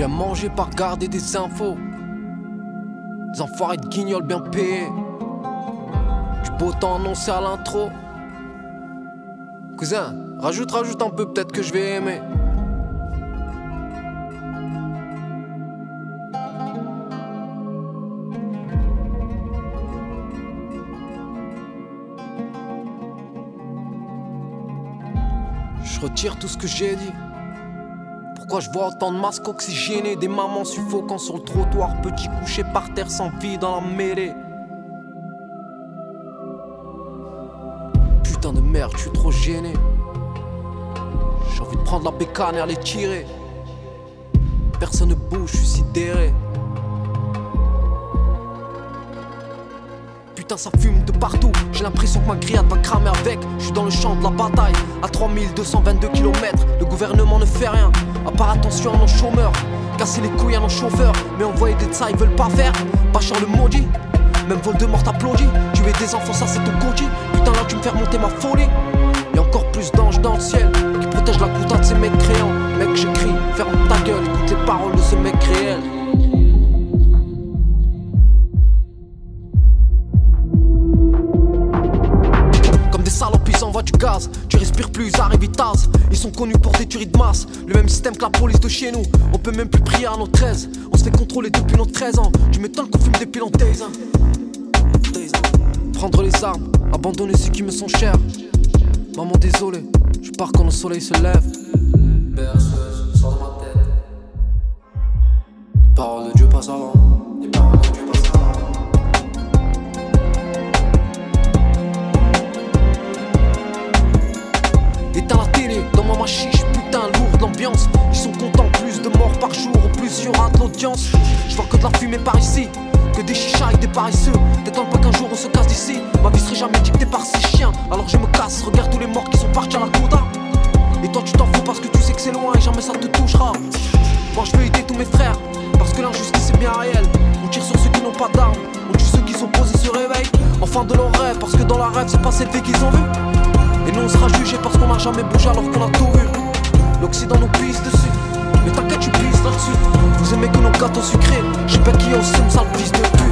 viens manger par garder des infos. Des enfoirés de guignols bien payés. Du beau temps annoncé à l'intro. Cousin, rajoute, rajoute un peu, peut-être que je vais aimer. Je retire tout ce que j'ai dit. Pourquoi je vois autant de masques oxygénés, des mamans suffocant sur le trottoir, petits couchés par terre sans vie dans la mêlée. Putain de merde, je suis trop gêné. J'ai envie de prendre la bécane et aller tirer. Personne ne bouge, je suis sidéré. Putain, ça fume de partout. J'ai l'impression que ma grillade va cramer avec. Je suis dans le champ de la bataille. À 3222 km, le gouvernement ne fait rien. À part attention à nos chômeurs. Casser les couilles à nos chauffeurs. Mais envoyer des ça, ils veulent pas faire. Bachar le maudit. Même Voldemort t'applaudit. Tuer des enfants, ça c'est ton goji. Putain, là tu me fais remonter ma folie. Y'a encore plus d'anges dans le ciel qui protègent la goutte de ces mecs créants. Mec, j'écris, ferme ta gueule, écoute les paroles de ce mec réel. Tu respires plus, arrive. Ils sont connus pour des tueries de masse. Le même système que la police de chez nous. On peut même plus prier à nos 13. On se fait contrôler depuis nos 13 ans. Tu m'étonnes qu'on fume depuis longtemps. Prendre les armes, abandonner ceux qui me sont chers. Maman, désolé, je pars quand le soleil se lève. L'audience. Je vois que de la fumée par ici, que des chichas et des paresseux. T'étonnes pas qu'un jour on se casse d'ici. Ma vie serait jamais dictée par ces chiens. Alors je me casse, regarde tous les morts qui sont partis à la coda. Et toi tu t'en fous parce que tu sais que c'est loin et jamais ça te touchera. Moi je veux aider tous mes frères, parce que l'injustice est bien réelle. On tire sur ceux qui n'ont pas d'armes, on tue ceux qui sont posés se réveillent. Enfin de leur rêve, parce que dans la rêve c'est pas cette vie qu'ils ont vue. Et nous on sera jugés parce qu'on n'a jamais bougé alors qu'on a tout vu. L'Occident nous pisse dessus. Mais t'inquiète, tu pisses dans le sud. Vous aimez que nos gâteaux sucrés. J'ai pas qui au somme, sale fils de pute.